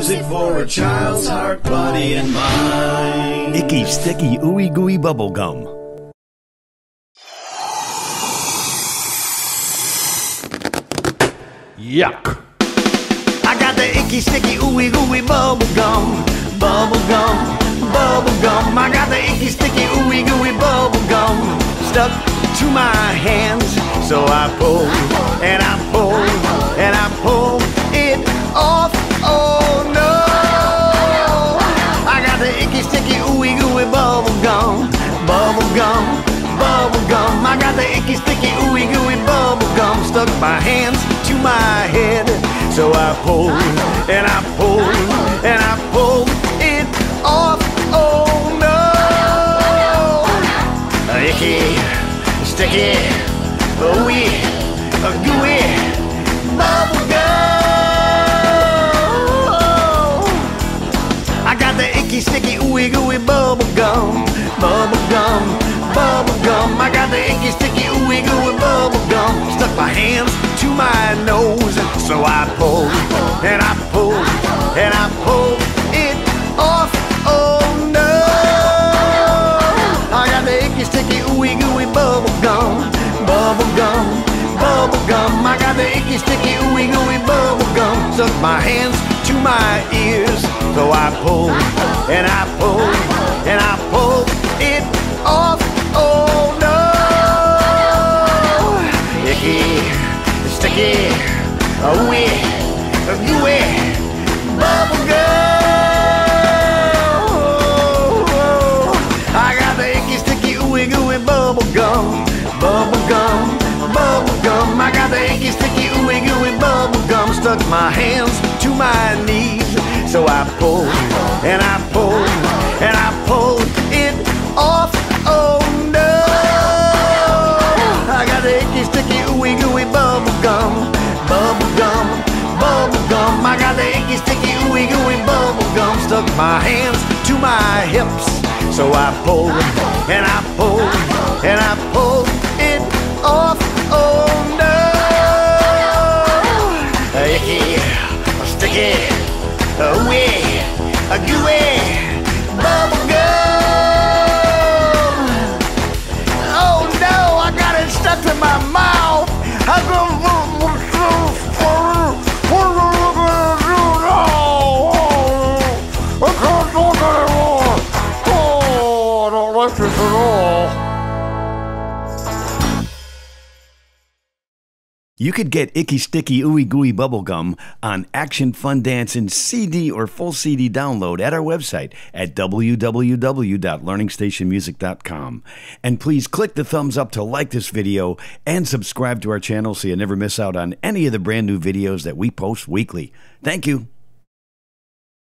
music for a child's heart, body, and mind. Icky Sticky Ooey Gooey Bubblegum. Yuck. I got the icky, sticky, ooey gooey bubble gum. Bubble gum, bubble gum. I got the icky, sticky, ooey gooey bubble gum stuck to my hands. So I pull and I I got the icky, sticky, ooey gooey bubble gum stuck my hands to my head. So I pull and I pull and I pull it off. Oh no! Icky, sticky, ooey, gooey, bubble gooey bubble gum. Stuck my hands to my nose, so I pull and I pull and I pull it off. Oh no! I got the icky, sticky, ooey, gooey bubble gum, bubble gum, bubble gum. I got the icky, sticky, ooey, gooey bubble gum. Stuck my hands to my ears, so I pull and I pull I got the sticky, ooey, gooey bubble gum. Stuck my hands to my knees, so I pull and I pull and I pull it off. Oh no! I got the icky, sticky, ooey, gooey bubble gum, bubble gum, bubble gum. I got the icky, sticky, ooey, gooey bubble gum. Stuck my hands to my hips, so I pull and I pull sticky, ooey, a gooey, bubble gum. Oh no, I got it stuck in my mouth. I'm You could get Icky Sticky Ooey Gooey Bubblegum on Action Fun Dancing CD or full CD download at our website at www.learningstationmusic.com. And please click the thumbs up to like this video and subscribe to our channel so you never miss out on any of the brand new videos that we post weekly. Thank you.